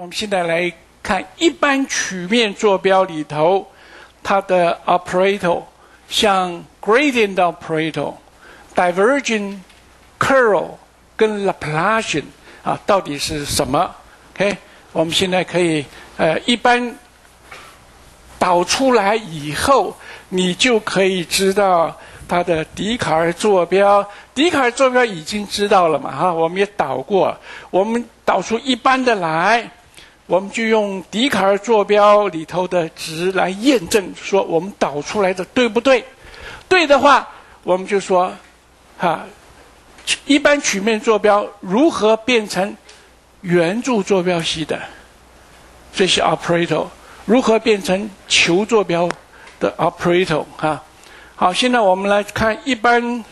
我们现在来看一般曲面坐标里头，它的 operator，像 gradient operator、divergent curl 跟 Laplacian 啊，到底是什么？OK，我们现在可以呃，一般导出来以后，你就可以知道它的笛卡尔坐标。笛卡尔坐标已经知道了嘛？哈，我们也导过，我们导出一般的来。我们就用笛卡尔坐标里头的值来验证，说我们导出来的对不对？对的话，我们就说，哈，一般曲面坐标如何变成圆柱坐标系的这些 operator，如何变成球坐标的 operator？哈，好，现在我们来看一般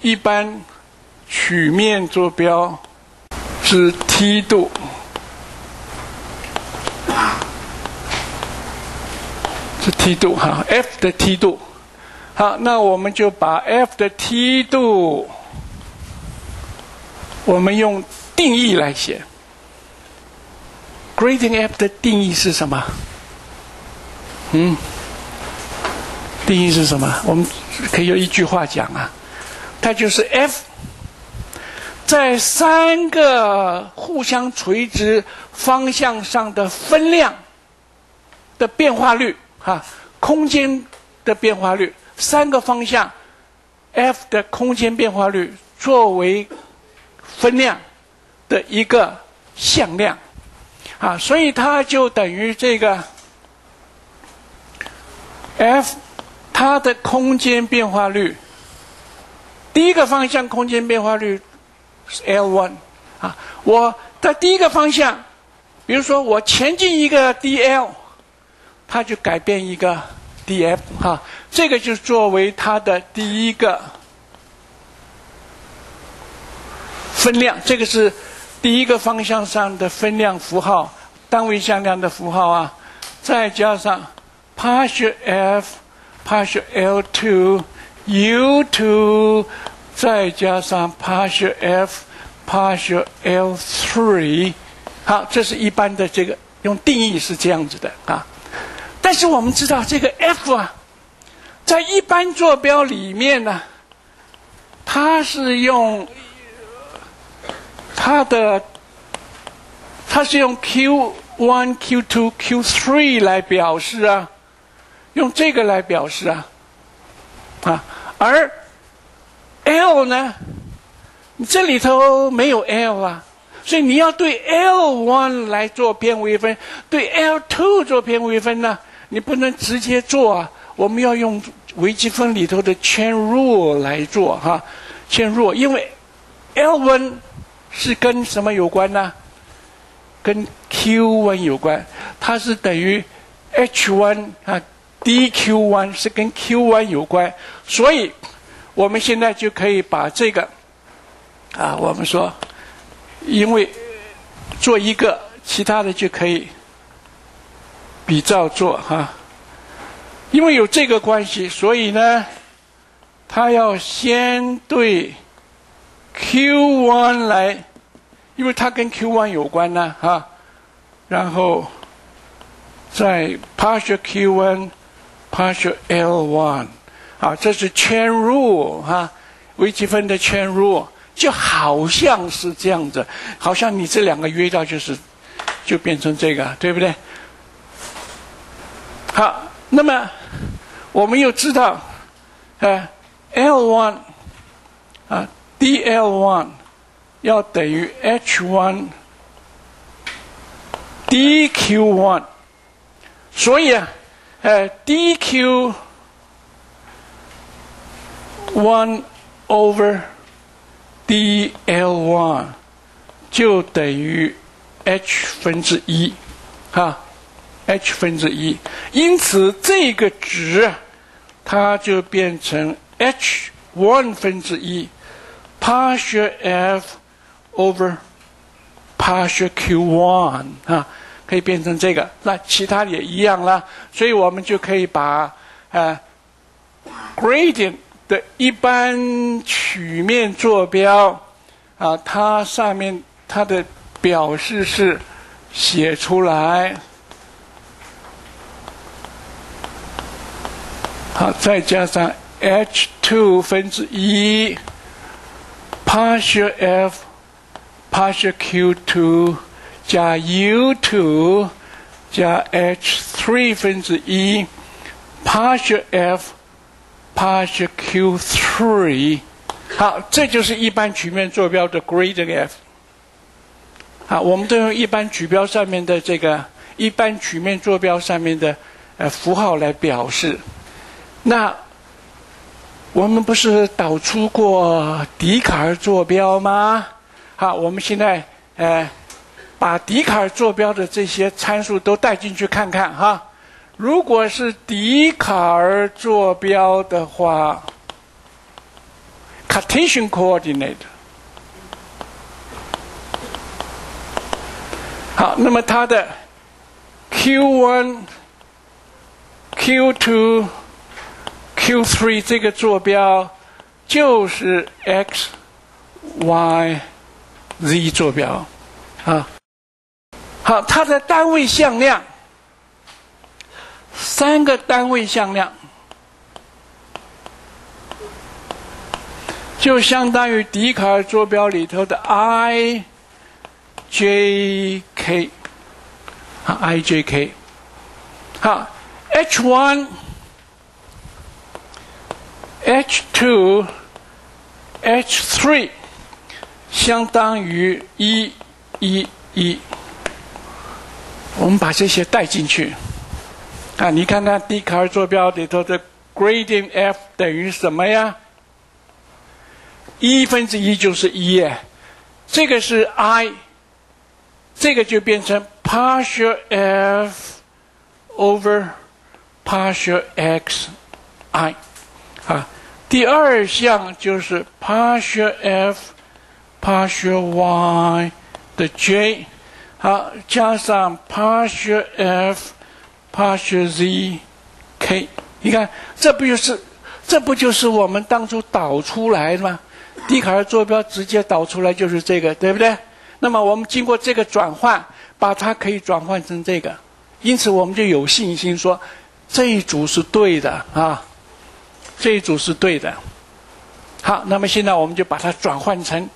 一般曲面坐标之梯度。是梯度哈，f 的梯度。好，那我们就把 f 的梯度，我们用定义来写。gradient f 的定义是什么？嗯，定义是什么？我们可以用一句话讲啊，它就是 f 在三个互相垂直方向上的分量的变化率。哈，空间的变化率，三个方向，f 的空间变化率作为分量的一个向量，啊，所以它就等于这个 f 它的空间变化率，第一个方向空间变化率 l one，啊，我的第一个方向，比如说我前进一个 dl。它就改变一个 df 哈，这个就作为它的第一个分量，这个是第一个方向上的分量符号，单位向量的符号啊，再加上 partial f partial l two u two，再加上 partial f partial l three，好，这是一般的这个用定义是这样子的啊。但是我们知道这个 f 啊，在一般坐标里面呢，它是用它的，它是用 q one、q two、q three 来表示啊，用这个来表示啊，啊，而 l 呢，你这里头没有 l 啊。所以你要对 l one 来做偏微分，对 l two 做偏微分呢？你不能直接做啊！我们要用微积分里头的 chain rule 来做哈，chain rule，因为 L1 是跟什么有关呢？跟 q one 有关，它是等于 h one 啊，dq one 是跟 q one 有关，所以我们现在就可以把这个啊，我们说，因为做一个，其他的就可以。比照做哈，因为有这个关系，所以呢，他要先对 Q one 来，因为它跟 Q one 有关呢哈，然后再 partial Q one，partial L one 啊，这是嵌入哈，微积分的嵌入就好像是这样子，好像你这两个约掉就是，就变成这个，对不对？好，那么我们又知道，呃，L one 啊，dL one 要等于 h one，dQ one，所以啊，呃，dQ 1 over dl1 就等于 h 分之一，哈，h 分之一。因此这个值它就变成 h one 分之一，partial f over partial q one 啊，可以变成这个。那其他也一样啦，所以我们就可以把呃 gradient。的一般曲面坐标啊，它上面它的表示是写出来。好，再加上 h two 分之一 partial f partial q two 加 u two 加 h three 分之一 partial f partial q three。好，这就是一般曲面坐标的 gradient f。好，我们都用一般曲标上面的这个一般曲面坐标上面的呃符号来表示。那我们不是导出过笛卡尔坐标吗？好，我们现在呃把笛卡尔坐标的这些参数都带进去看看哈。如果是笛卡尔坐标的话，Cartesian coordinate。好，那么它的 q1、q2、q3 这个坐标就是 x、y、z 坐标啊。好，它的单位向量三个单位向量。就相当于笛卡尔坐标里头的 i。J K，啊，I J K，好，H one，H two，H three，相当于一一一。我们把这些带进去，啊，你看看笛卡尔坐标里头的 gradient f 等于什么呀？一分之一就是一耶，这个是 I。这个就变成 partial f over partial x i 啊，第二项就是 partial f partial y 的 j 好加上 partial f partial z k，你看这不就是这不就是我们当初导出来的吗？笛卡尔坐标直接导出来就是这个，对不对？那么我们经过这个转换，把它可以转换成这个，因此我们就有信心说这一组是对的啊，这一组是对的。好，那么现在我们就把它转换成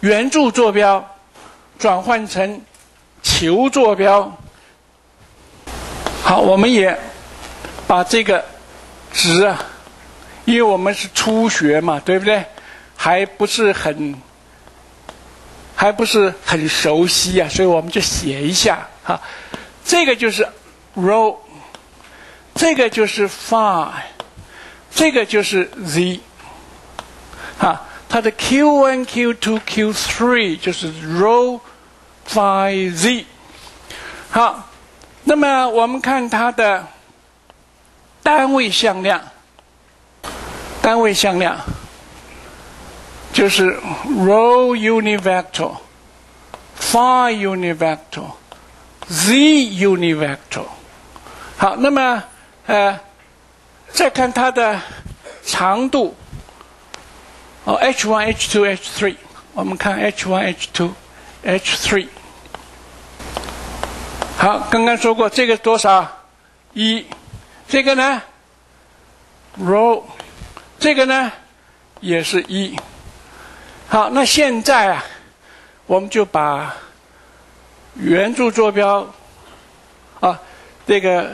圆柱坐标，转换成球坐标。好，我们也把这个值啊，因为我们是初学嘛，对不对？还不是很。还不是很熟悉啊，所以我们就写一下哈。这个就是 rho，这个就是 phi，这个就是 z，哈，它的 q1、q2、q3 就是 rho phi z。好，那么我们看它的单位向量，单位向量。就是 row univector, phi univector, z univector。好，那么呃，再看它的长度。哦 hyh two h three。我们看 hyh two h three。好，刚刚说过这个多少？一。这个呢？rho。这个呢？也是一。好，那现在啊，我们就把圆柱坐标啊，这个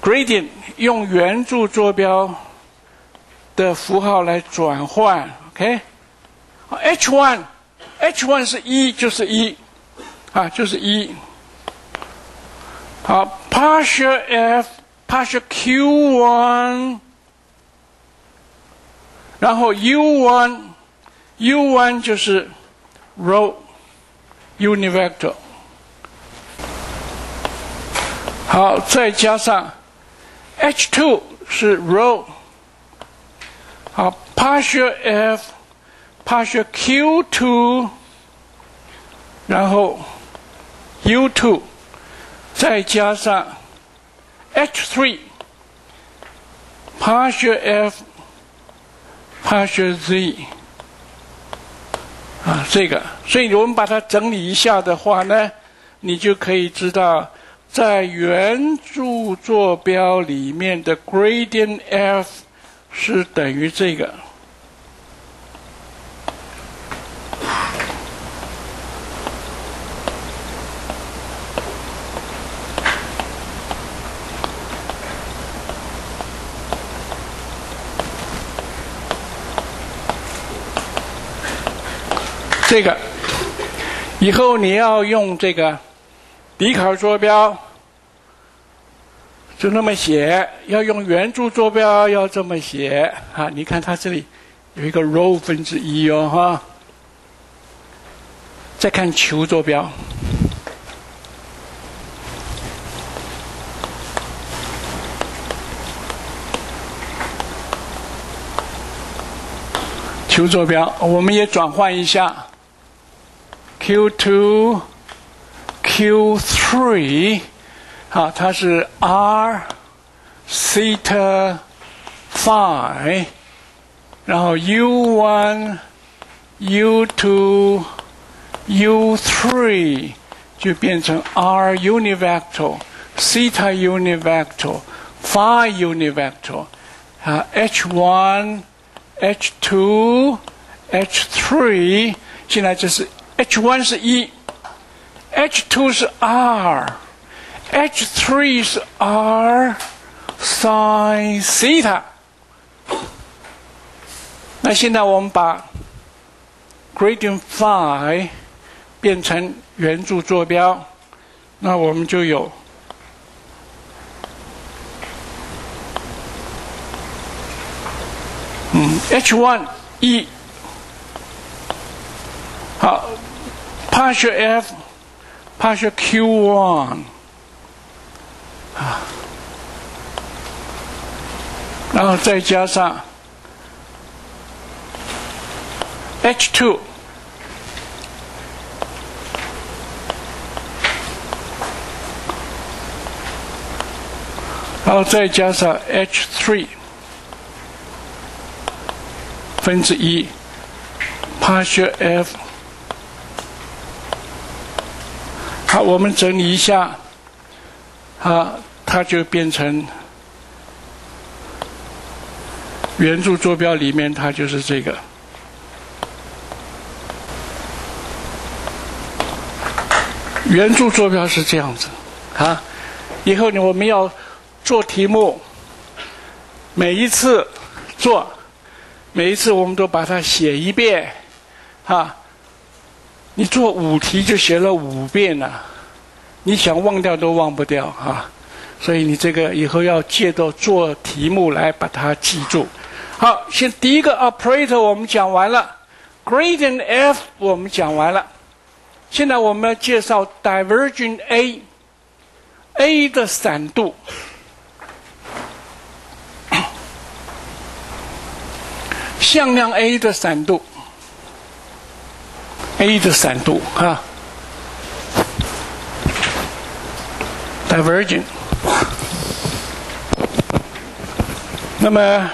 gradient 用圆柱坐标的符号来转换，OK？H one，H one 是一就是一，啊，就是一。好，partial f，partial q one，然后 u one。U1 就是 rho univector，好，再加上 H2 是 rho，好，partial F partial Q2，然后 U2 再加上 H3 partial F partial Z。啊，这个，所以我们把它整理一下的话呢，你就可以知道，在圆柱坐标里面的 gradient f 是等于这个。这个以后你要用这个笛卡尔坐标，就那么写；要用圆柱坐标，要这么写。啊，你看它这里有一个 ρ 分之一哦，哈。再看球坐标，球坐标，我们也转换一下。Q2、Q3，好，它是 r、theta、phi，然后 U1、U2、U3 就变成 r univector、theta univector、phi univector，啊，H1、H2、H3，现在这是。 H1 是一，H2 是 r，H3 是 r sin theta。那现在我们把 gradient phi 变成圆柱坐标，那我们就有嗯 H1 一好。 Partial f，partial q one，啊，然后再加上 h two，然后再加上 h three 分之一 partial f。好，我们整理一下，啊，它就变成圆柱坐标里面，它就是这个圆柱坐标是这样子啊。以后呢，我们要做题目，每一次做，每一次我们都把它写一遍，哈。你做五题就写了五遍了，你想忘掉都忘不掉啊！所以你这个以后要借着做题目来把它记住。好，先第一个 operator 我们讲完了，gradient f 我们讲完了，现在我们要介绍 divergent a，a 的散度，向量 a 的散度。A 的散度啊，divergent。那么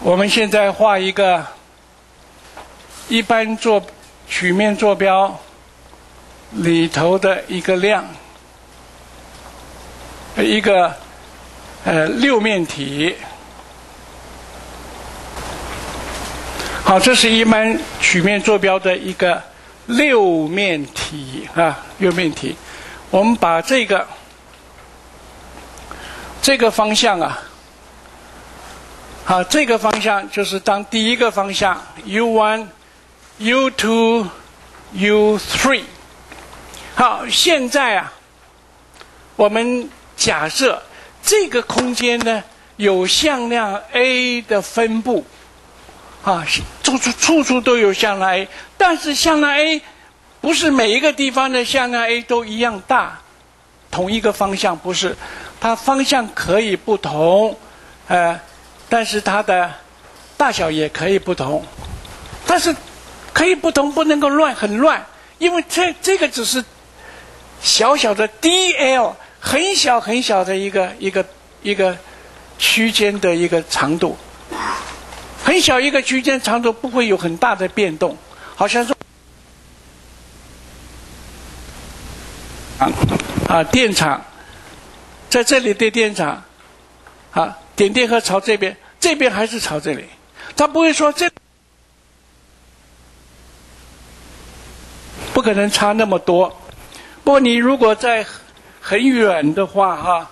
我们现在画一个一般坐曲面坐标里头的一个量，一个呃六面体。好，这是一般曲面坐标的一个六面体啊，六面体。我们把这个这个方向啊，好，这个方向就是当第一个方向 u one、u two、u three。好，现在啊，我们假设这个空间呢有向量 a 的分布。啊，处处处处都有向量 A，但是向量 A 不是每一个地方的向量 A 都一样大，同一个方向不是，它方向可以不同，呃，但是它的大小也可以不同，但是可以不同，不能够乱，很乱，因为这这个只是小小的 dl，很小很小的一个一个一个区间的一个长度。很小一个区间长度不会有很大的变动，好像是啊啊电场，在这里的电场，啊点电荷朝这边，这边还是朝这里，他不会说这不可能差那么多。不过你如果在很远的话，哈，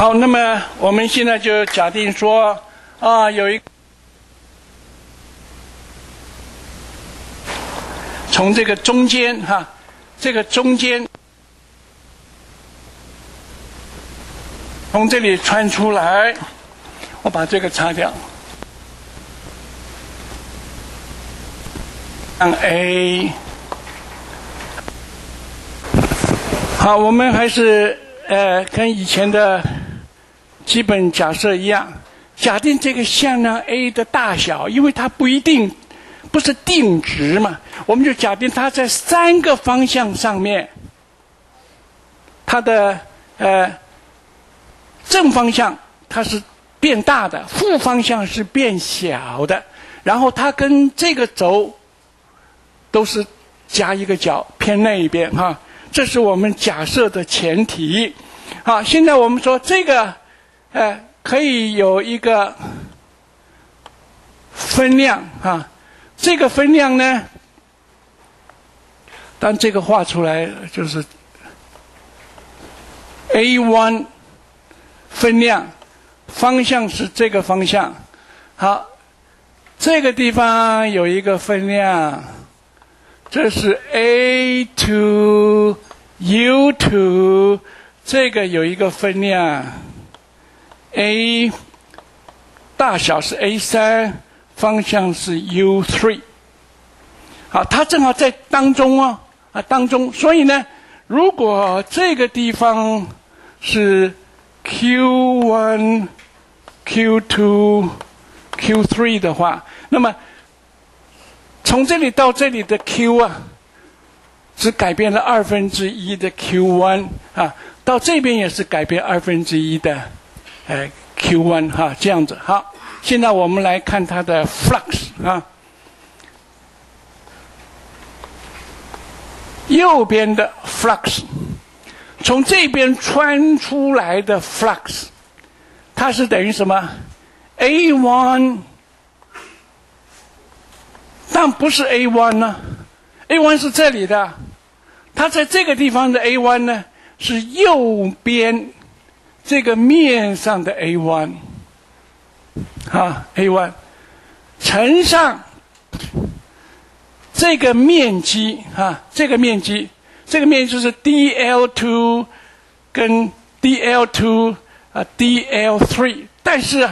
好，那么我们现在就假定说啊，有一从这个中间哈，这个中间从这里穿出来，我把这个擦掉。按 A，好，我们还是呃跟以前的基本假设一样，假定这个向量 A 的大小，因为它不一定不是定值嘛，我们就假定它在三个方向上面，它的呃正方向它是变大的，负方向是变小的，然后它跟这个轴。都是加一个角偏那一边哈，这是我们假设的前提。好，现在我们说这个，呃，可以有一个分量啊，这个分量呢，当这个画出来就是 a one 分量，方向是这个方向。好，这个地方有一个分量。这是 a two u two，这个有一个分量，a 大小是 a 三，方向是 u three。好，它正好在当中哦，啊当中，所以呢，如果这个地方是 q one、q two、q three 的话，那么。从这里到这里的 q 啊，只改变了二分之一的 q one 啊，到这边也是改变二分之一的，哎 q one 哈，这样子好。现在我们来看它的 flux 啊，右边的 flux，从这边穿出来的 flux，它是等于什么？a one。但不是 A one 呢？A one 是这里的，它在这个地方的 A one 呢是右边这个面上的 A one，啊 A one 乘上这个面积啊，这个面积，这个面积就是 dL two 跟 dL two 啊 dL three，但是。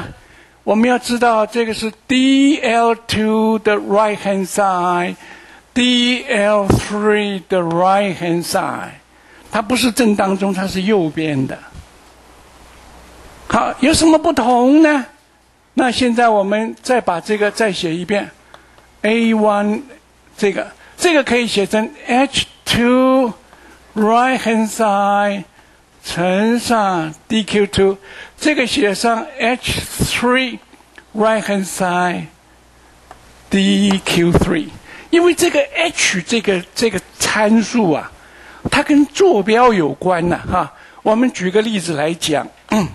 我们要知道，这个是 d l two 的 right hand side，d l three 的 right hand side，它不是正当中，它是右边的。好，有什么不同呢？那现在我们再把这个再写一遍，a one 这个这个可以写成 h two right hand side 乘上 dq two，。这个写上 h three right hand side dq three，因为这个 h 这个这个参数啊，它跟坐标有关呐哈。我们举个例子来讲，嗯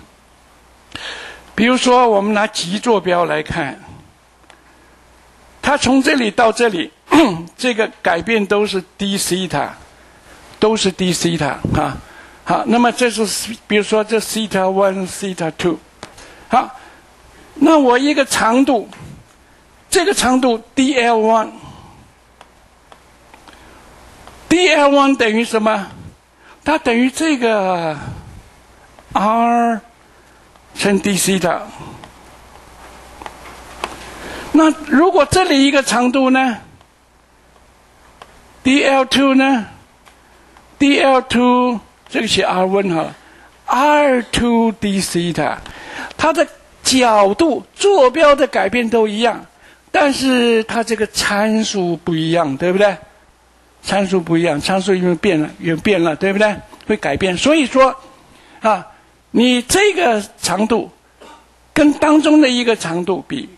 比如说我们拿极坐标来看，它从这里到这里，这个改变都是 d 西塔，都是 d 西塔啊。好，那么这是比如说这西塔 one 西塔 two 好，那我一个长度，这个长度 dl one，dl one 等于什么？它等于这个 r 乘 d theta。那如果这里一个长度呢？dl two 呢？dl two 这个写 r one 哈，r two d theta，它的角度坐标的改变都一样，但是它这个参数不一样，对不对？参数不一样，参数因为变了，也变了，对不对？会改变。所以说，啊，你这个长度跟当中的一个长度比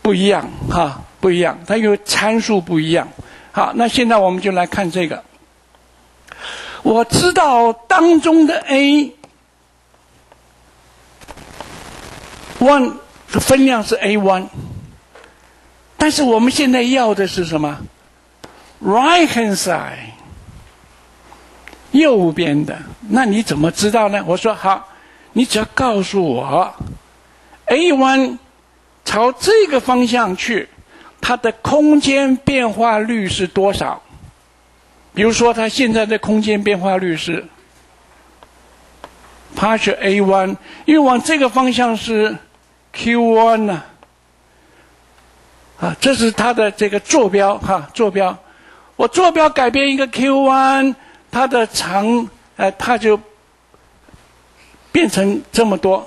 不一样哈，不一样，它因为参数不一样。好，那现在我们就来看这个。我知道当中的 A one 的分量是 A one，但是我们现在要的是什么？Right hand side，右边的。那你怎么知道呢？我说好，你只要告诉我 A one 朝这个方向去，它的空间变化率是多少？比如说，它现在的空间变化率是 partial a 1因为往这个方向是 q 1呢，啊，这是它的这个坐标哈，坐标。我坐标改变一个 q 1它的长，呃，它就变成这么多，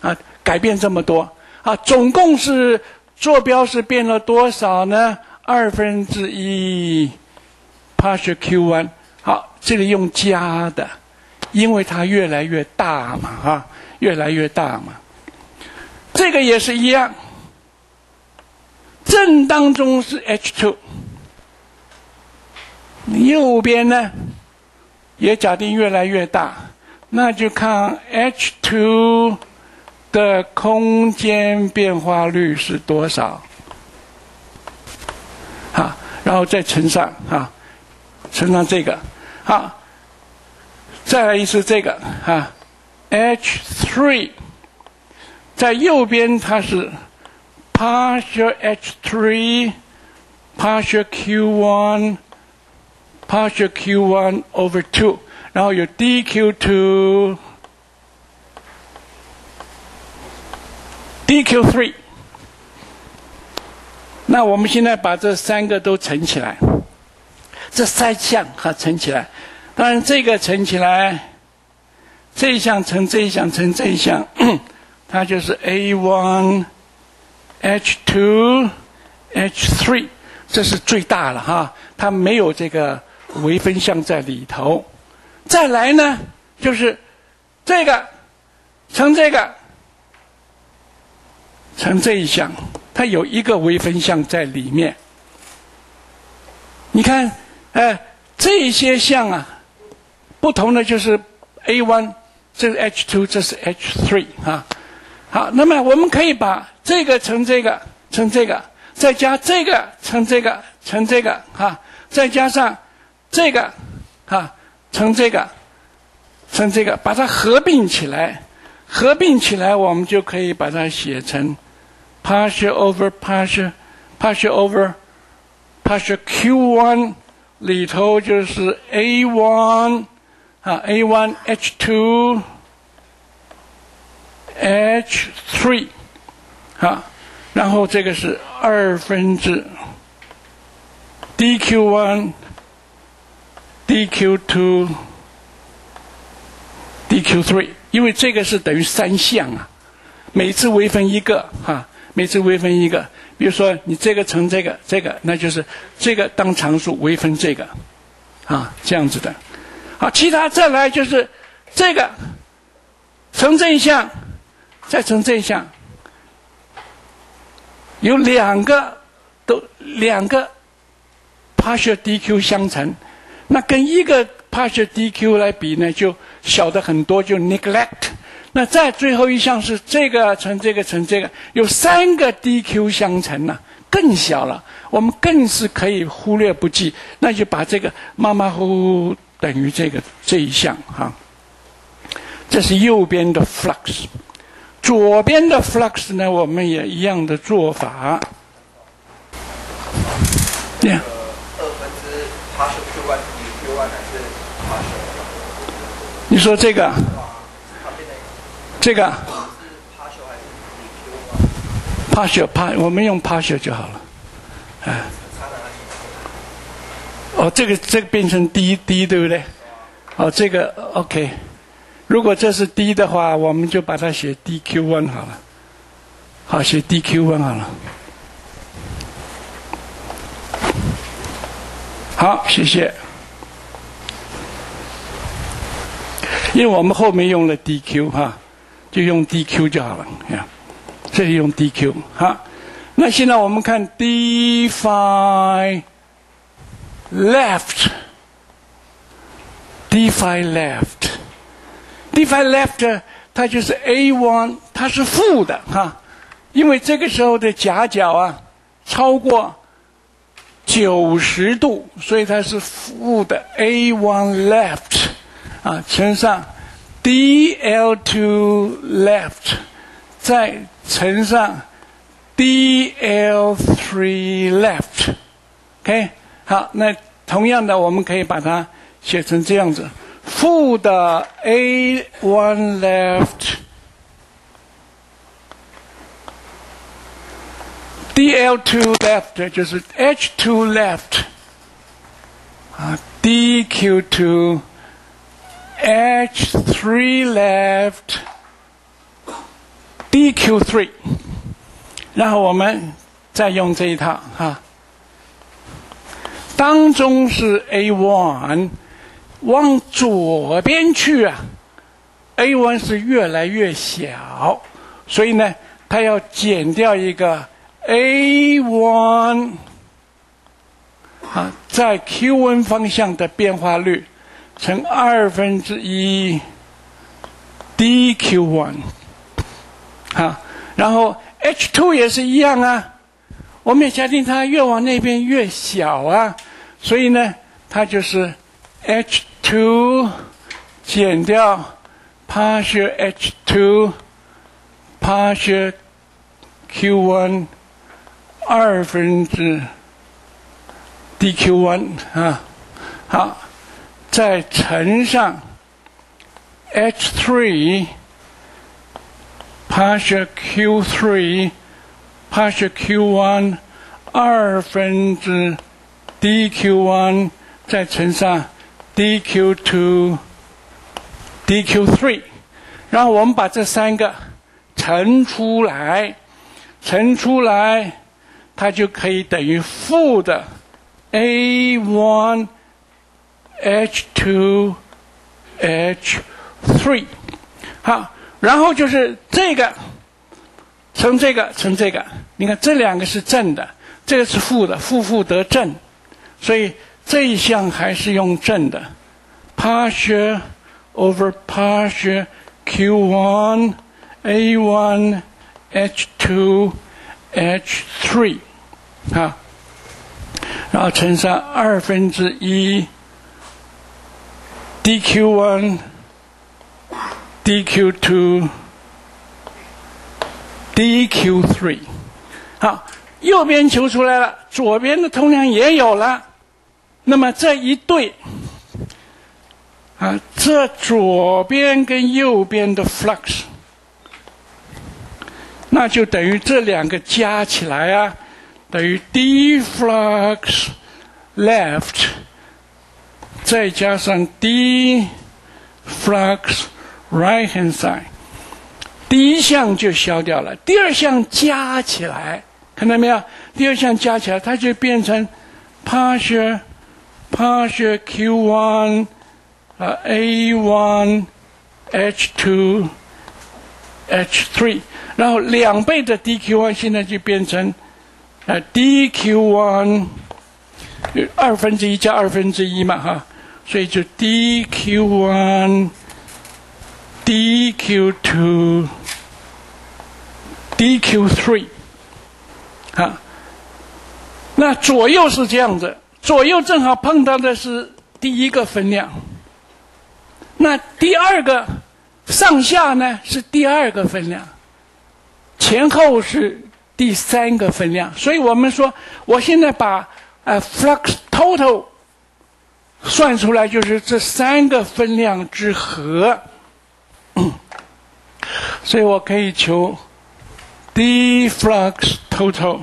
啊，改变这么多，啊，总共是坐标是变了多少呢？二分之一。partial q one 好，这里用加的，因为它越来越大嘛，哈，越来越大嘛。这个也是一样，正当中是 h two，右边呢也假定越来越大，那就看 H two 的空间变化率是多少。啊，然后再乘上啊，乘上这个啊。再来一次这个啊，H three，在右边它是 partial H three，partial Q one。partial q one over two，然后有 d q two，d q three。那我们现在把这三个都乘起来，这三项哈乘起来，当然这个乘起来，这一项乘这一项乘这一项，它就是 a one h two h three，这是最大了哈，它没有这个。微分项在里头。再来呢，就是这个乘这个乘这一项，它有一个微分项在里面。你看。哎，这些项啊，不同的就是 a one，这是 h two，这是 h three 啊。好，那么我们可以把这个乘这个乘这个，再加这个乘这个乘这个哈，再加上这个哈乘这个乘这个，把它合并起来，合并起来，我们就可以把它写成 partial over partial，partial over partial q one。里头就是 a one 啊，a one h two h three 啊，然后这个是二分之 dq one dq two dq three，因为这个是等于三项啊，每次微分一个哈，每次微分一个。比如说，你这个乘这个，这个那就是这个当常数微分这个，啊，这样子的。好，其他再来就是这个乘这一项，再乘这一项，有两个都两个 partial dq 相乘，那跟一个 partial dq 来比呢，就小的很多，就 neglect。那再最后一项是这个乘这个乘这个，有三个 DQ 相乘呢，更小了。我们更是可以忽略不计，那就把这个马马虎虎等于这个这一项哈。这是右边的 flux，左边的 flux 呢，我们也一样的做法。这样。二分之 partial q one 比 q one 还是 partial？你说这个？这个，partial 帕，我们用 partial 就好了，哎。哦，这个这个变成 d d 对不对？哦，这个 OK。如果这是 d 的话，我们就把它写 dq one 好了。好，写 dq one 好了。好，谢谢。因为我们后面用了 dq 哈。就用 dq 就好了呀。这里用 dq 好。那现在我们看 Defi left Defi left Defi left，它就是 a one，它是负的哈，因为这个时候的夹角啊超过九十度，所以它是负的 a one left 啊乘上 dl two left，再乘上。dl3 left，OK，好，那同样的，我们可以把它写成这样子：负的 a1 left，dl2 left 就是 h2 left，啊 ，dq2，h3 left，dq3。然后我们再用这一套哈，当中是 a one，往左边去啊，a one 是越来越小，所以呢，它要减掉一个 a one，啊，在 q n 方向的变化率乘二分之一 dq one，啊，然后。h two 也是一样啊，我们也假定它越往那边越小啊，所以呢，它就是 h two 减掉 partial h two partial q one 二分之 dQ one 啊，好，再乘上 H3。partial Q3 partial Q1 二分之 dQ1 再乘上 dQ2 dQ3，然后我们把这三个乘出来，乘出来，它就可以等于负的 A1 H2 H3，好。然后就是这个乘这个乘这个，你看这两个是正的，这个是负的，负负得正，所以这一项还是用正的，partial over partial q1 a1 h2 h3 啊，然后乘上二分之一 dq1。dq2 dq3，好，右边求出来了，左边的同样也有了。那么这一对，啊，这左边跟右边的 flux，那就等于这两个加起来啊，等于 d flux left 再加上 d flux。Right hand side，第一项就消掉了，第二项加起来，看到没有？第二项加起来，它就变成 partial partial q one 啊 a one h two h three，然后两倍的 dq one 现在就变成啊 dq one 二分之一加二分之一嘛哈，所以就 dq one。dq2 dq3 啊，那左右是这样子，左右正好碰到的是第一个分量，那第二个上下呢是第二个分量，前后是第三个分量，所以我们说，我现在把呃 flux total 算出来，就是这三个分量之和。所以我可以求 d flux total，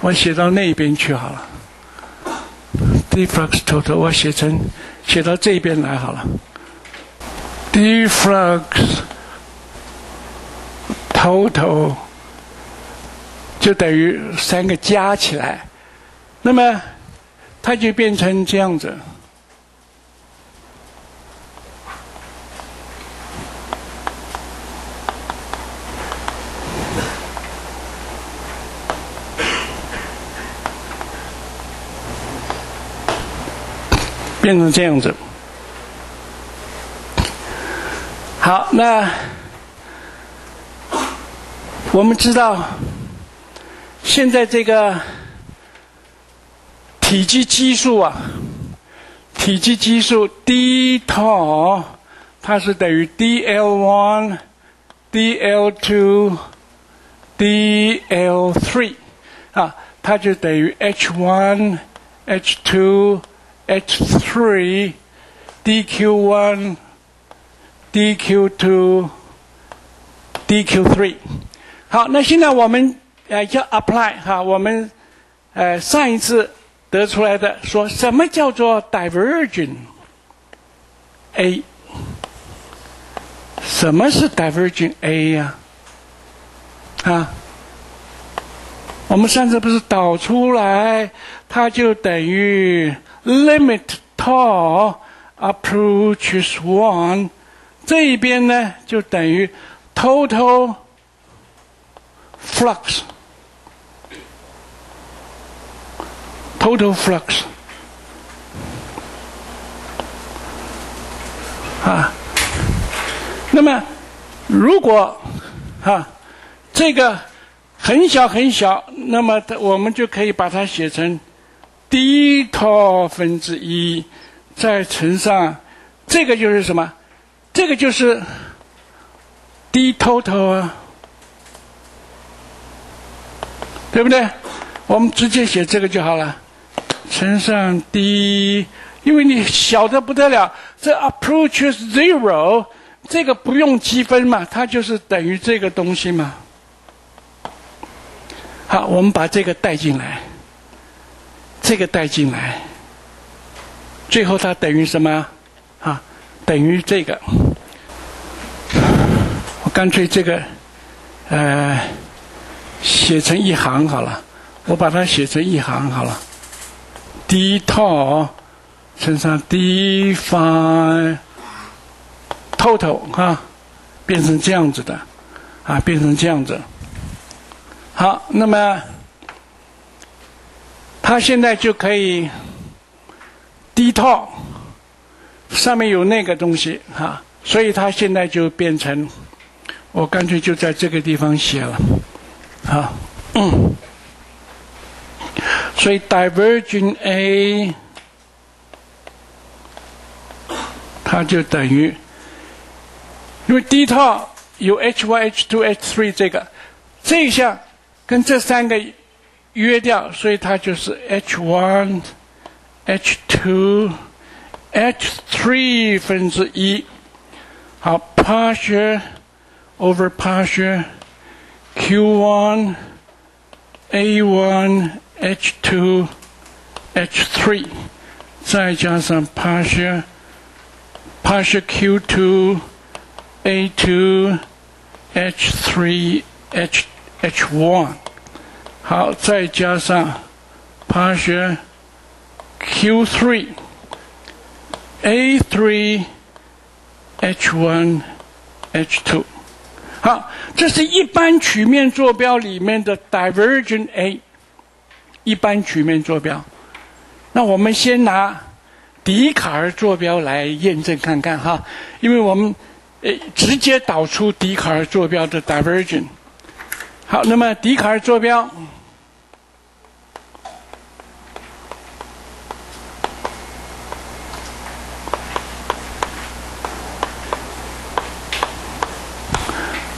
我写到那边去好了。d flux total 我写成写到这边来好了。d flux total 就等于三个加起来，那么它就变成这样子。变成这样子。好那我们知道现在这个体积基数啊，体积基数 d 塔，它是等于 d l one，d l two，d l three 啊，它就等于 h one，h two，h three，D Q one，D Q two，D Q three 好，那现在我们呃要 apply 哈，我们呃上一次。得出来的说什么叫做 divergent A？什么是 divergent A 呀？啊，我们上次不是导出来，它就等于 limit tall approaches one。这一边呢，就等于 total flux Total flux 啊。那么，如果哈这个很小很小，那么我们就可以把它写成 d tau 分之一，再乘上这个就是什么？这个就是 d total 啊，对不对？我们直接写这个就好了，乘上 d，因为你小的不得了，这 approaches zero，这个不用积分嘛，它就是等于这个东西嘛。好，我们把这个带进来，这个带进来，最后它等于什么？啊？等于这个，我干脆这个，呃，写成一行好了。我把它写成一行好了。D 套乘上 d phi total 哈，变成这样子的，啊，变成这样子。好，那么它现在就可以 d 套。上面有那个东西哈，所以它现在就变成，我干脆就在这个地方写了，啊，嗯，所以 divergent A 它就等于，因为 d 套有 H1、H2、H3 这个，这一项跟这三个约掉，所以它就是 H1、H2。h 3分之一，好，partial over partial q1 a1 h2 h3，再加上 partial partial q2 a2 h3 h h1，好，再加上 partial q3。A three H one H two，好，这是一般曲面坐标里面的 divergent A， 一般曲面坐标。那我们先拿笛卡尔坐标来验证看看哈，因为我们呃直接导出笛卡尔坐标的 divergent。好，那么笛卡尔坐标。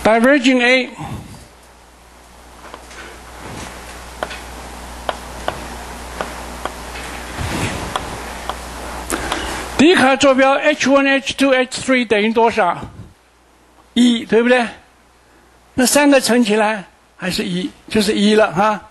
Diverging A，笛卡坐标 h1、h2、h3 等于多少？一，对不对？那三个乘起来还是一，就是一了哈。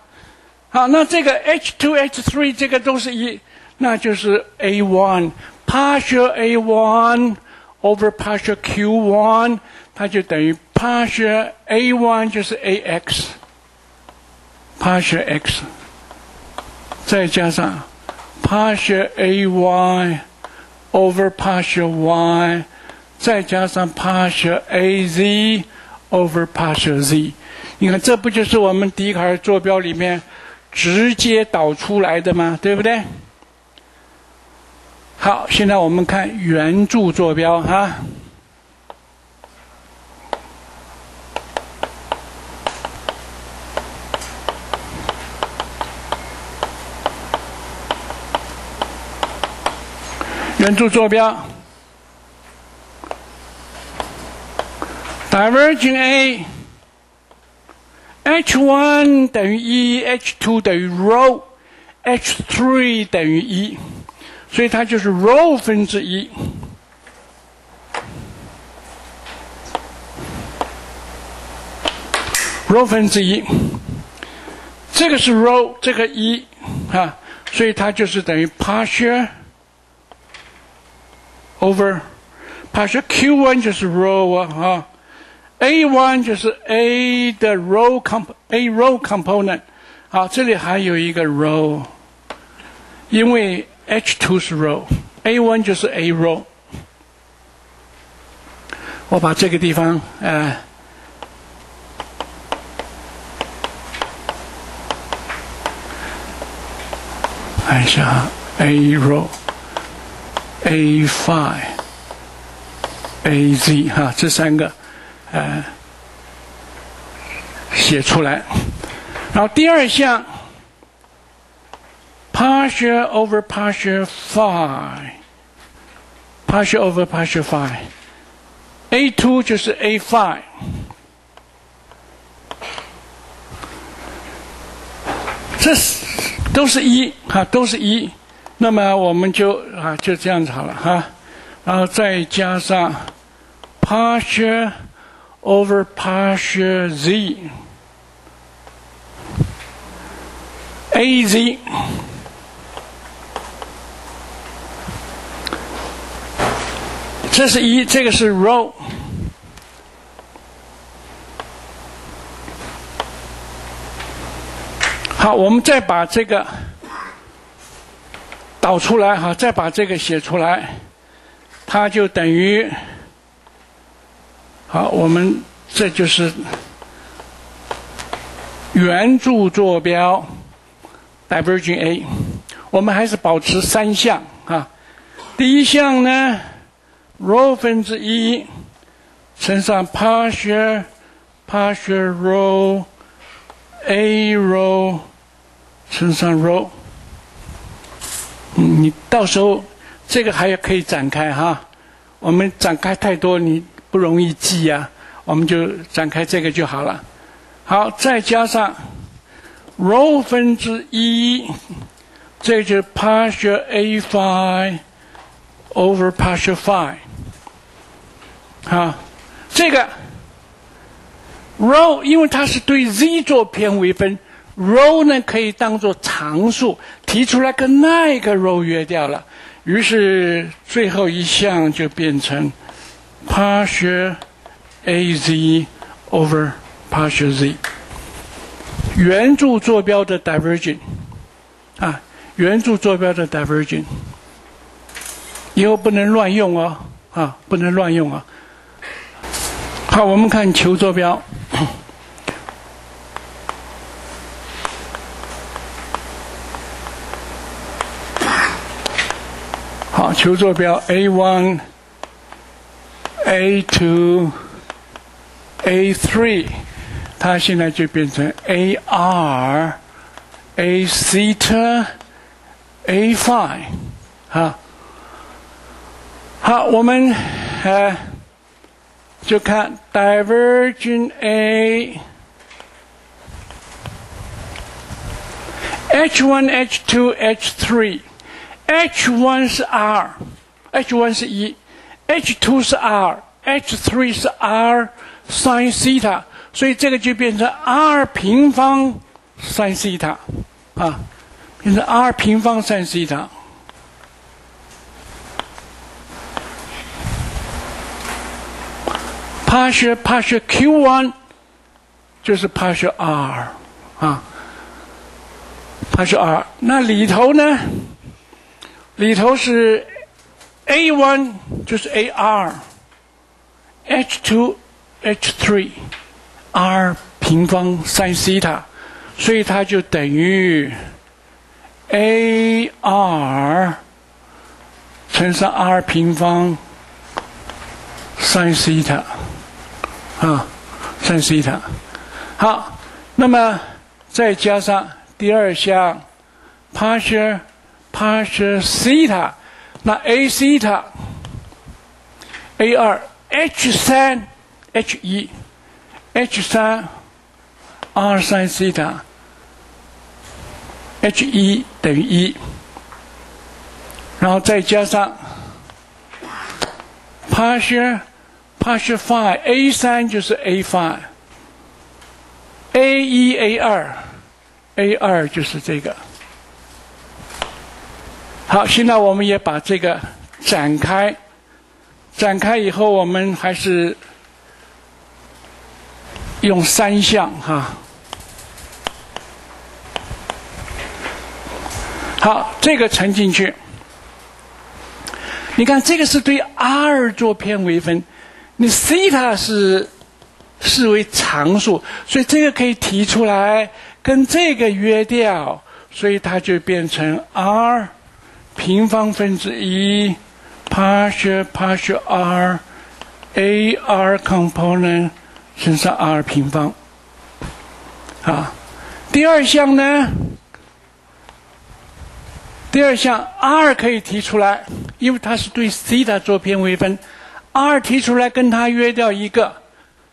好，那这个 h2、h3 这个都是一，那就是 a1 partial a1 over partial q1，它就等于。partial a1 就是 ax，partial x，再加上 partial ay over partial y，再加上 partial az over partial z。你看，这不就是我们笛卡尔坐标里面直接导出来的吗？对不对？好，现在我们看圆柱坐标哈。圆柱坐标，diverging A。h one 等于一，h two 等于 rho，h three 等于一，所以它就是 rho 分之一。rho 分之一，这个是 rho，这个一啊，所以它就是等于 partial over partial q one 就是 rho 啊。A one 就是 A 的 row comp A row component，好，这里还有一个 row，因为 H two 是 row，A one 就是 A row。我把这个地方呃按一下 A A five，A Z 哈，这三个。呃，写出来。然后第二项，partial over partial phi，partial over partial phi，A two 就是 A five，这是都是一哈，都是一。那么我们就啊就这样子好了哈，然后再加上 partial。over partial z a z 这是一，这个是 ro。好，我们再把这个导出来哈，再把这个写出来，它就等于。好，我们这就是圆柱坐标 divergent A。我们还是保持三项啊。第一项呢，rho 分之一乘上 partial partial rho A rho 乘上 rho。你到时候这个还可以展开哈。我们展开太多你。不容易记呀，我们就展开这个就好了。好，再加上 r o 分之一，这就是 partial a phi over partial phi。好，这个 r o 因为它是对 z 做偏微分 row 呢可以当做常数提出来，跟那个 row 约掉了，于是最后一项就变成。partial a z over partial z，圆柱坐标的 divergence 啊，圆柱坐标的 divergence，以后不能乱用哦，啊，不能乱用啊。好，我们看球坐标，好，球坐标 a one。A two, A three，它现在就变成 A R, A theta, A phi，好，好，我们呃就看 divergent A。H one, H h1 是 R，H one 是一。H two 是 R，H three 是 R sin 西塔，所以这个就变成 R 平方 sin 西塔，啊，变成 R 平方 sin 西塔。partial partial Q one 就是 partial R 啊，partial R，那里头呢？里头是。A one 就是 A R，H two H three R 平方 sin 西塔，所以它就等于 A R 乘上 r 平方 sin 西塔啊，sin 西塔。好，那么再加上第二项 partial partial 西塔，那 a 西塔 a 二 h 三 h 一 h 三 r 三 sin 西塔 h 一等于一。然后再加上 partial partial phi a 三就是 a phi a 一 a 二 a 二就是这个。好，现在我们也把这个展开，展开以后，我们还是用三项哈。好，这个乘进去。你看，这个是对 r 做偏微分，你西塔是视为常数，所以这个可以提出来跟这个约掉，所以它就变成 r 平方分之一 partial partial r a r component 乘上 r 平方。啊，第二项呢？第二项 r 可以提出来，因为它是对西塔做偏微分，r 提出来跟它约掉一个，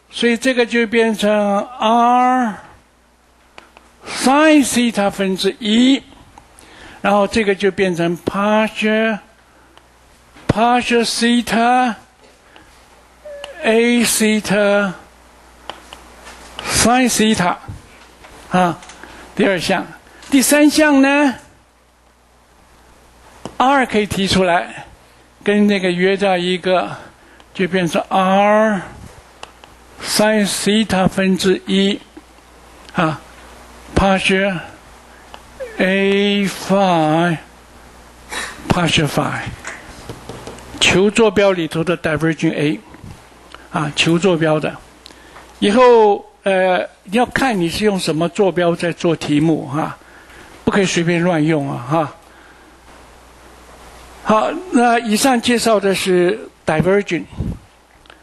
所以这个就变成 r sin 西塔分之一，然后这个就变成 partial partial theta a theta sin theta 啊，第二项，第三项呢？r 可以提出来，跟那个约掉一个，就变成 r sin theta 分之一啊，partial a phi partial phi，求坐标里头的 divergent a 啊，求坐标的。以后呃，你要看你是用什么坐标在做题目哈，不可以随便乱用啊哈。好，那以上介绍的是 divergent，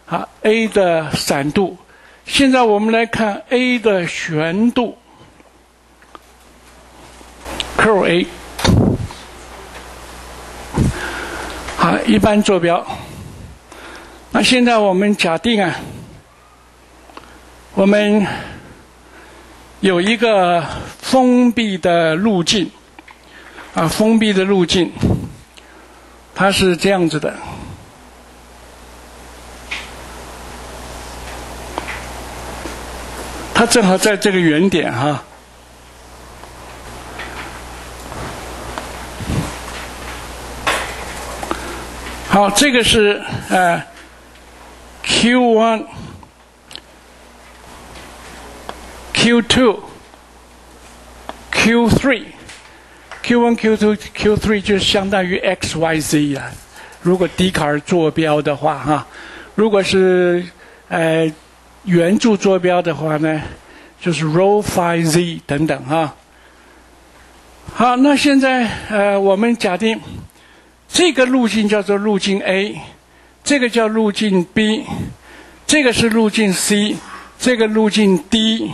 好 A 的散度。现在我们来看 A 的旋度，curl A。好，一般坐标。那现在我们假定啊，我们有一个封闭的路径，啊，封闭的路径。它是这样子的，它正好在这个原点哈。好，这个是呃 Q one、Q two、Q three。Q1、Q2、Q3 就相当于 x、y、z 啊。如果笛卡尔坐标的话，哈，如果是呃圆柱坐标的话呢，就是 rho、phi、z 等等哈。好，那现在呃，我们假定这个路径叫做路径 A，这个叫路径 B，这个是路径 C，这个路径 D。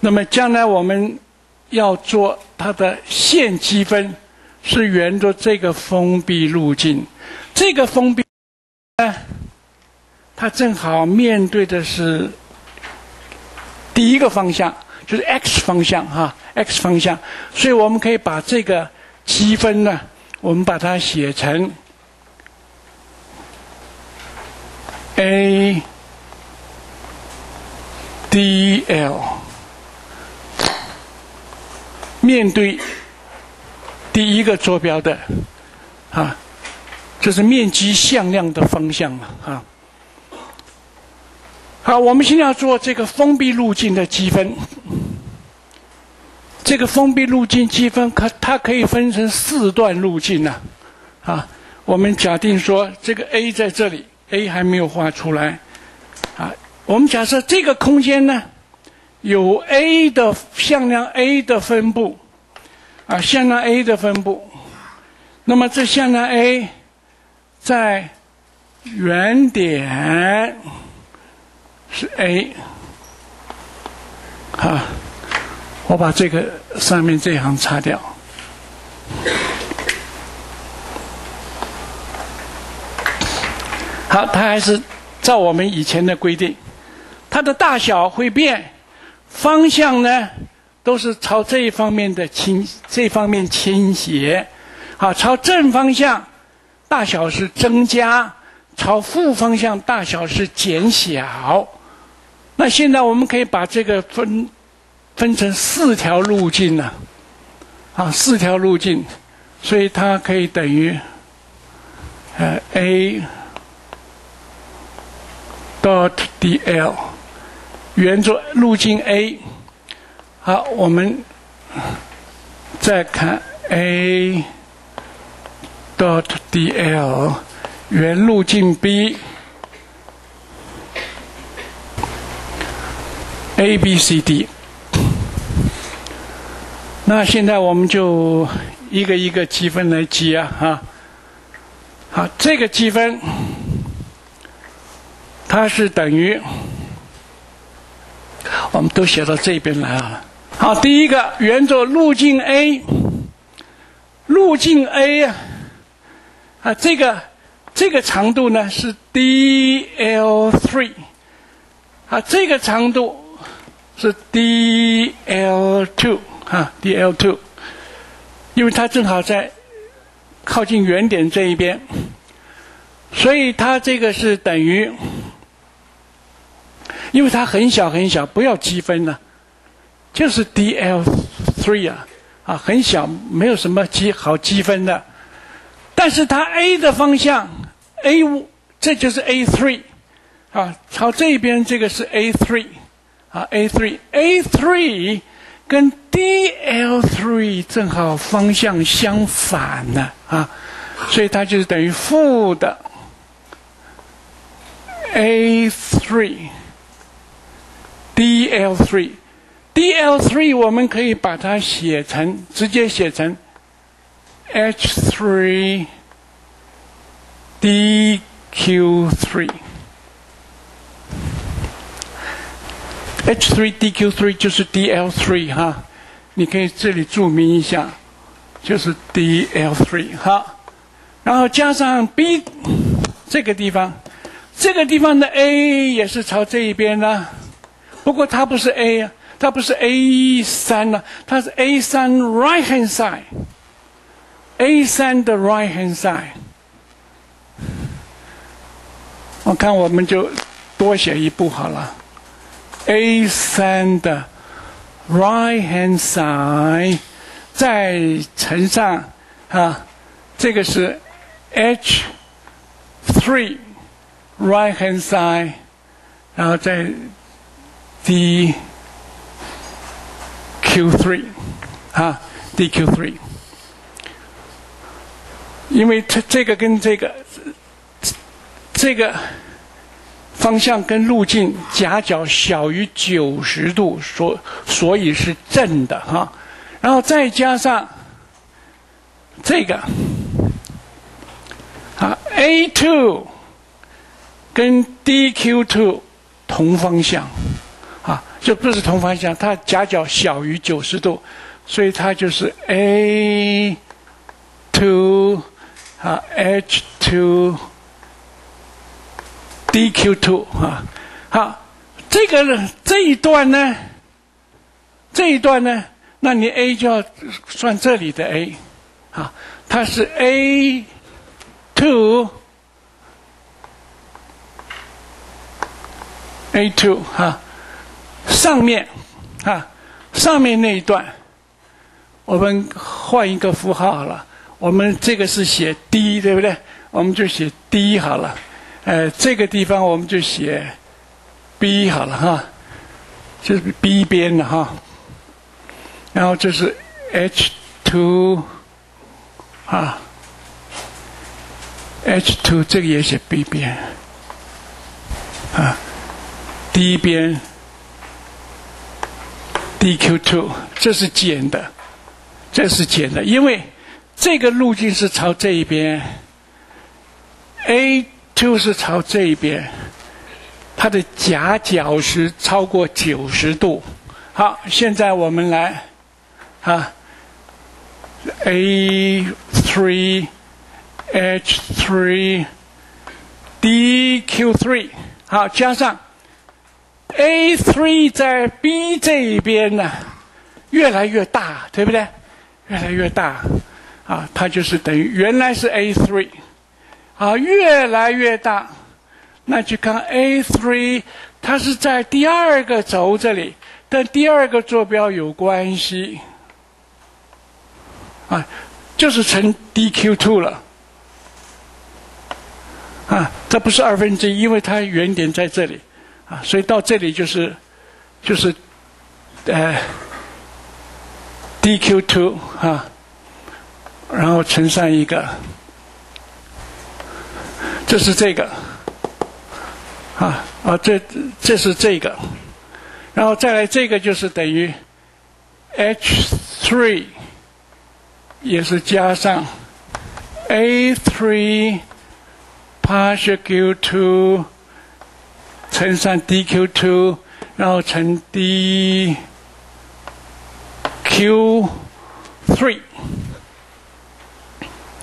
那么将来我们。要做它的线积分，是沿着这个封闭路径。这个封闭，呢，它正好面对的是第一个方向，就是 x 方向哈，x 方向。所以我们可以把这个积分呢，我们把它写成 a d l。面对第一个坐标的啊，这是面积向量的方向嘛啊。好，我们现在要做这个封闭路径的积分。这个封闭路径积分可它可以分成四段路径呢啊。我们假定说这个 A 在这里，A 还没有画出来啊。我们假设这个空间呢。有 A 的向量 A 的分布，啊，向量 A 的分布，那么这向量 A 在原点是 A，啊，我把这个上面这行擦掉。好，它还是照我们以前的规定，它的大小会变，方向呢都是朝这一方面的倾，这方面倾斜。好，朝正方向大小是增加，朝负方向大小是减小。那现在我们可以把这个分分成四条路径呢，啊，四条路径，所以它可以等于呃 A。dot dl，沿着路径 A，好，我们再看 A dot dl，原路径 B，A B C D。那现在我们就一个一个积分来积啊，哈，好，这个积分。它是等于，我们都写到这边来啊。好，第一个沿着路径 A，路径 A 啊，啊，这个这个长度呢是 dl3，啊，这个长度是 dl2 啊，dl2，因为它正好在靠近原点这一边，所以它这个是等于。因为它很小很小，不要积分了，就是 dl three 啊，啊很小，没有什么积好积分的。但是它 a 的方向 a 这就是 a three 啊，朝这边这个是 a three 啊 a three a three 跟 dl three 正好方向相反呢啊，所以它就是等于负的 a three。dl3，dl3 我们可以把它写成，直接写成 H 3 D Q 3 h3 dq3 就是 dl3 哈，你可以这里注明一下，就是 dl3 哈，然后加上 b 这个地方，这个地方的 a 也是朝这一边呢。不过它不是 A 啊，它不是 A 三呢，它是 A 三 right hand side，A 三的 right hand side。我看我们就多写一步好了 ，A 三的 right hand side，再乘上啊，这个是 H three right hand side，然后再。d q three 啊，d q three，因为它这个跟这个这个 方向跟路径夹角小于九十度，所所以是正的哈。然后再加上这个啊，a two 跟 d q two 同方向。啊，就不是同方向，它夹角小于九十度，所以它就是 a two 啊 h two d q two 啊，好，这个呢这一段呢，这一段呢，那你 a 就要算这里的 a，啊，它是 a two a two 哈。上面，啊，上面那一段，我们换一个符号好了。我们这个是写 D，对不对？我们就写 D 好了。呃，这个地方我们就写 B 好了哈，就是 B 边的哈。然后这是 H two，啊，H two 这个也写 B 边，啊，D 边。dq two，这是减的，这是减的，因为这个路径是朝这一边 A two 是朝这一边，它的夹角是超过九十度。好，现在我们来啊，A three H three D Q three，好，加上 A three 在 B 这一边呢，越来越大，对不对？越来越大，啊，它就是等于原来是 A three。啊，越来越大，那就看 A three，它是在第二个轴这里，跟第二个坐标有关系，啊，就是成 DQ two 了，啊，这不是二分之一，因为它原点在这里，啊，所以到这里就是，就是，呃，DQ two 啊，然后乘上一个。这是这个，啊啊，这这是这个，然后再来这个就是等于 H three，也是加上 A three partial Q two 乘上 DQ two，然后乘 D Q three，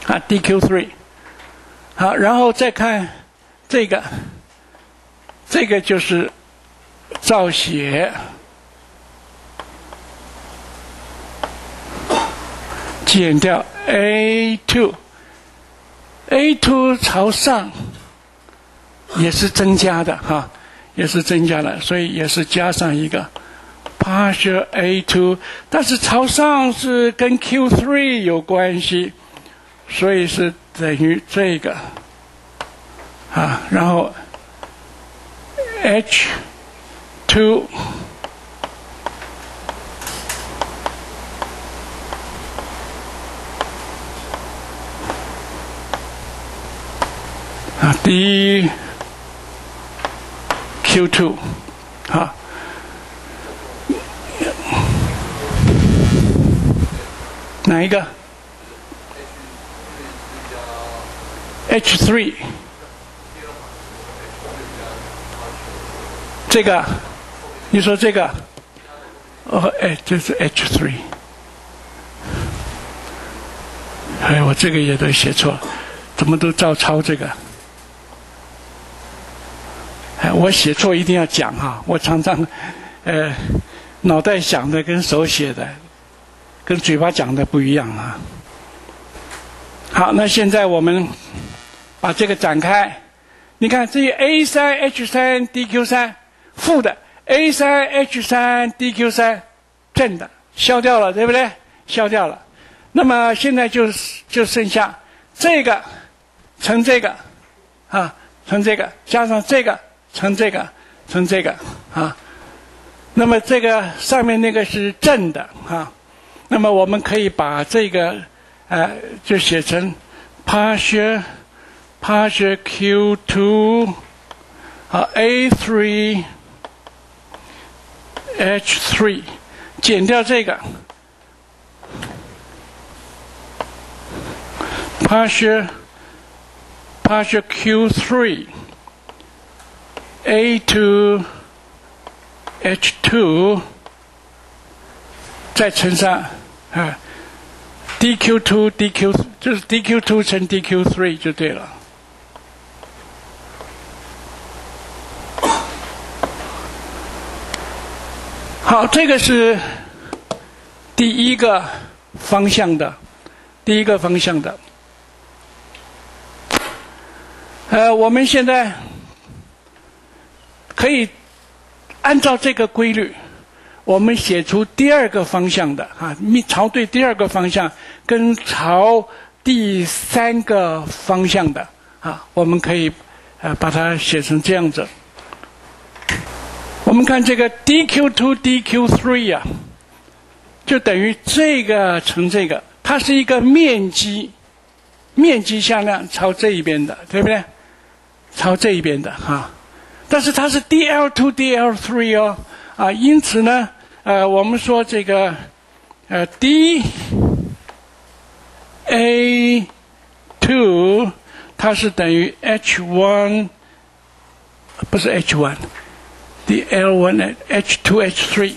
啊 DQ three。好，然后再看这个，这个就是造写，减掉。A two，A two 朝上也是增加的哈，也是增加了，所以也是加上一个 partial A two，但是朝上是跟 Q three 有关系，所以是。等于这个。啊，然后 H two 啊，D Q two 啊，哪一个？？H three，这个，你说这个，哦，哎，这是 H three，哎，我这个也都写错，怎么都照抄这个？哎，我写错一定要讲哈，我常常，呃，脑袋想的跟手写的，跟嘴巴讲的不一样啊。好，那现在我们。把这个展开，你看这 A 三 H 三 DQ 三负的 A 三 H 三 DQ 三正的消掉了，对不对？消掉了。那么现在就就剩下这个乘这个啊，乘这个加上这个乘这个乘这个啊。那么这个上面那个是正的啊。那么我们可以把这个呃就写成 partial。partial Q2 啊 A3 H3 减掉这个 partial partial Q3 A2 H2 再乘上啊 DQ2 DQ 就是 DQ2 乘 DQ3 就对了。 好，这个是第一个方向的，第一个方向的。呃，我们现在可以按照这个规律，我们写出第二个方向的啊，朝对第二个方向跟朝第三个方向的啊，我们可以呃把它写成这样子。我们看这个 D Q two D Q three 啊，就等于这个乘这个，它是一个面积面积向量朝这一边的，对不对？朝这一边的哈，但是它是 D L two D L three 哦，啊，因此呢，呃，我们说这个呃 D A two 它是等于 H one 不是 H one。the l one at h two h three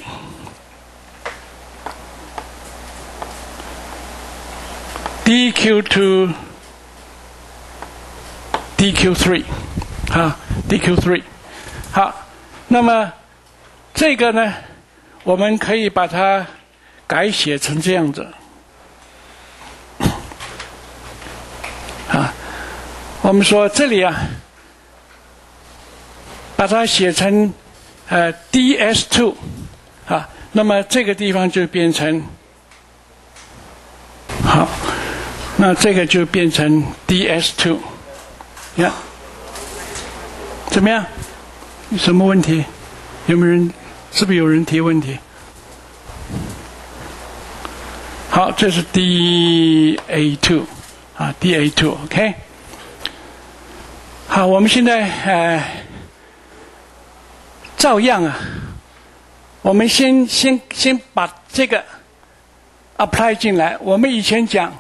dq to dq three 啊 dq three 好那么这个呢我们可以把它改写成这样子啊我们说这里啊把它写成呃 ds two，啊，那么这个地方就变成好。那这个就变成 ds2，呀，怎么样？什么问题？有没有人？是不是有人提问题？好，这是 D A two 啊，da2，OK。好，我们现在呃，照样啊，我们先先先把这个 apply 进来。我们以前讲。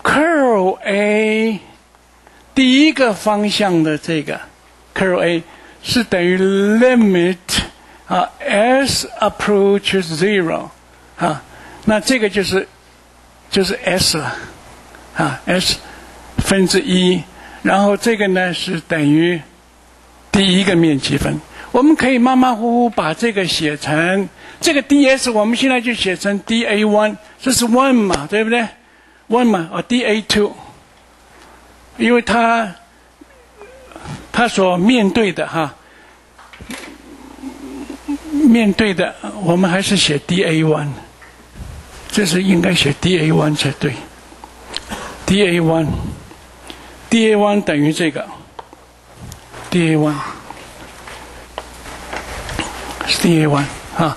curl A 第一个方向的这个 curl A 是等于 limit 啊 s approaches zero 啊，那这个就是就是 s 了啊 s 分之一，然后这个呢是等于第一个面积分。我们可以马马虎虎把这个写成这个 ds，我们现在就写成 da one，这是 one 嘛，对不对？one 嘛，哦，da two，因为它它所面对的哈，面对的我们还是写 da one，这是应该写 da one 才对，da one，da one 等于这个，da one，da one 啊，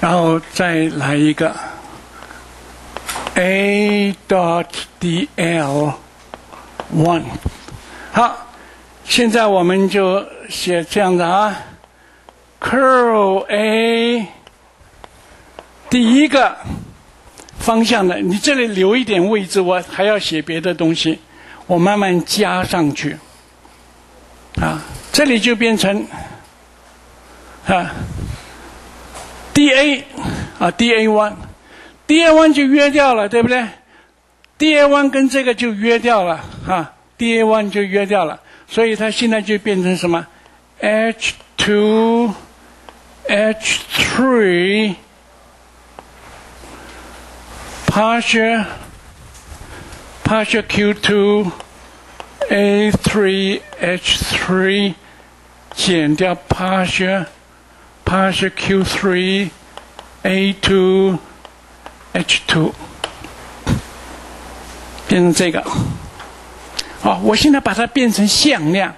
然后再来一个。a dot dl one，好，现在我们就写这样的啊，curl a 第一个方向的，你这里留一点位置，我还要写别的东西，我慢慢加上去，啊，这里就变成啊 da 啊 da one。D A one 就约掉了，对不对？D A one 跟这个就约掉了，哈，D A one 就约掉了，所以它现在就变成什么？H two H three partial partial Q two A three H three 减掉 partial partial Q three A two H two 变成这个，好，我现在把它变成向量。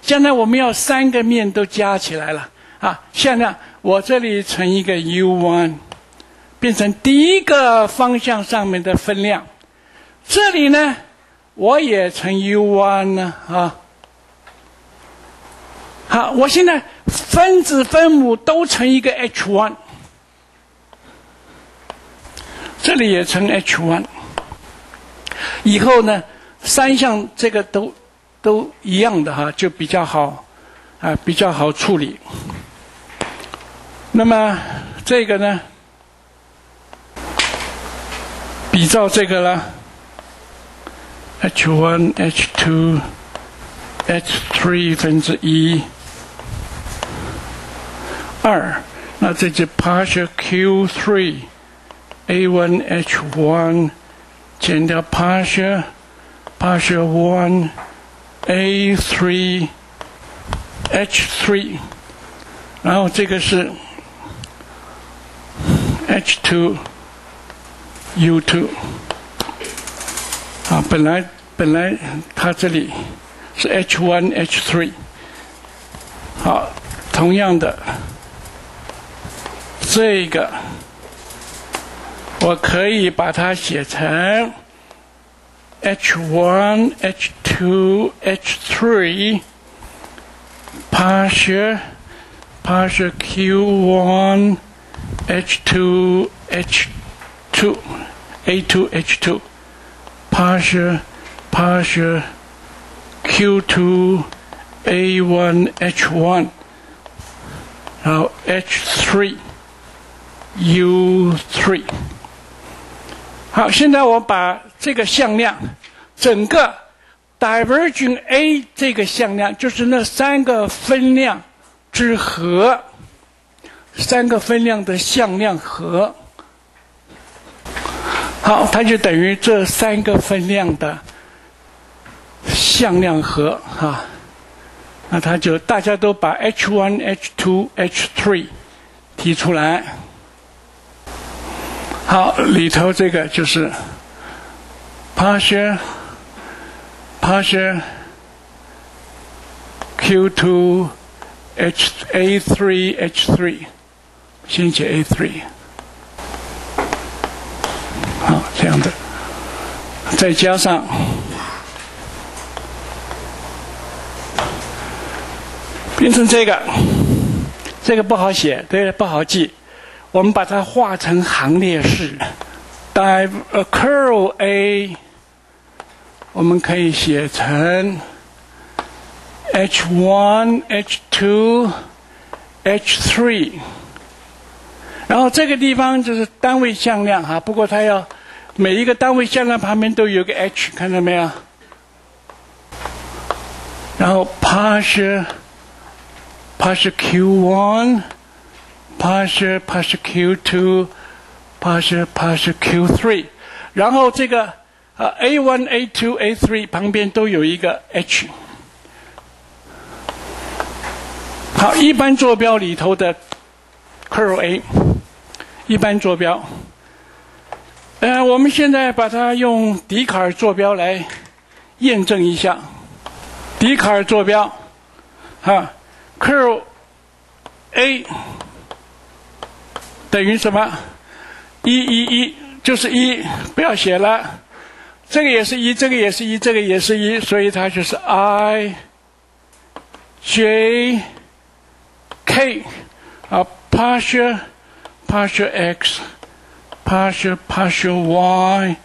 将来我们要三个面都加起来了啊，向量。我这里乘一个 u1，变成第一个方向上面的分量。这里呢，我也乘 u1 呢啊。好，我现在分子分母都乘一个 H one。这里也乘 H one，以后呢，三项这个都都一样的哈，就比较好啊，比较好处理。那么这个呢，比照这个了，H one H two H three 分之一二，那这就 partial Q three。A1 H1 减掉 partial partial 1 A3 H3，然后这个是 H2 U2 啊，本来本来它这里是 H1 H3，好，同样的 这个。我可以把它写成 H1、H2、H3 partial partial Q1 H2 H2 A2 H2 partial partial Q2 A1 H1，然后 H3 U3。好，现在我把这个向量，整个 diverging A 这个向量，就是那三个分量之和，三个分量的向量和。好，它就等于这三个分量的向量和哈，那它就大家都把 H1、H2、H3 提出来。好，里头这个就是 partial partial Q to H A3 H3，先写 A3。好，这样的，再加上变成这个，这个不好写，对，不好记。我们把它画成行列式，div a curl a，我们可以写成 H1、H2、H3。然后这个地方就是单位向量哈，不过它要每一个单位向量旁边都有个 h，看到没有？然后 partial partial Q1 partial partial Q2 partial partial Q3，然后这个呃 A1 A2 A3 旁边都有一个 h。好，一般坐标里头的 curl A。一般坐标，呃，我们现在把它用笛卡尔坐标来验证一下。笛卡尔坐标，哈，curl A 等于什么？一一一就是一，不要写了。这个也是一，这个也是一，这个也是一，所以它就是 I J K 啊，partial。partial x, partial partial y,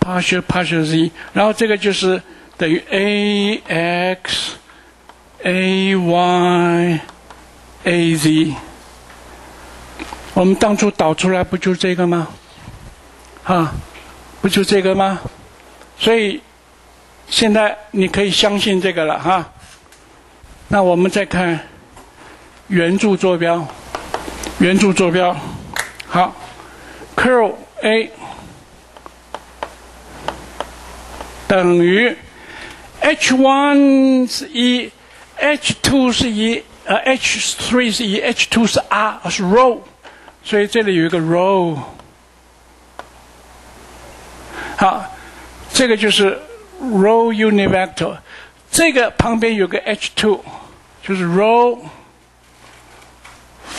partial partial z，然后这个就是等于 a x a y a z。我们当初导出来不就这个吗？啊，不就这个吗？所以现在你可以相信这个了哈。那我们再看圆柱坐标。圆柱坐标，好，curl A 等于 H1 是一，H2 是一，呃，H3 是一，H2 是 R 是 row，所以这里有一个 row。好，这个就是 row unit vector，这个旁边有个 H2，就是 row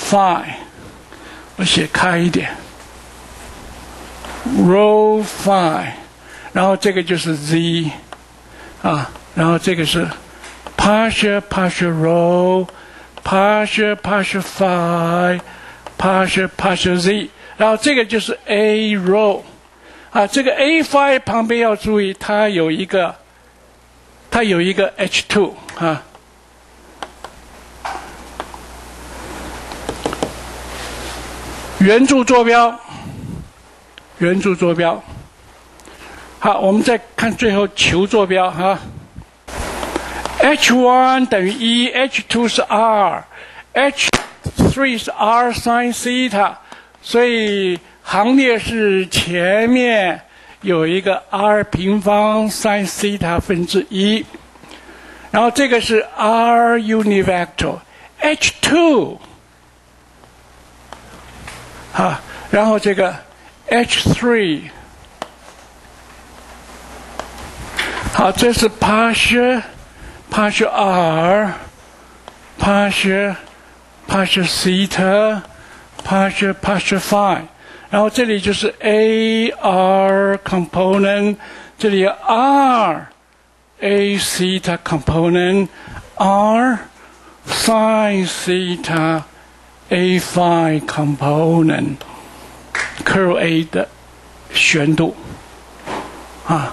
phi。我写开一点，row phi，然后这个就是 z，啊，然后这个是 partial partial row，partial partial phi，partial partial z，然后这个就是 a row，啊，这个 a phi 旁边要注意，它有一个，它有一个 h two 啊。圆柱坐标，圆柱坐标。好，我们再看最后球坐标哈。h one 等于一，h two 是 r，h three 是 r sin 西塔，所以行列式前面有一个 R 平方 sin 西塔分之一，然后这个是 R unit vector h two，。啊，然后这个 h three，好，这是 partial partial R，partial partial theta partial partial phi，然后这里就是 A R component，这里 R A theta component R sin theta。A phi component curl A 的旋度啊。